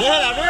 你看两边。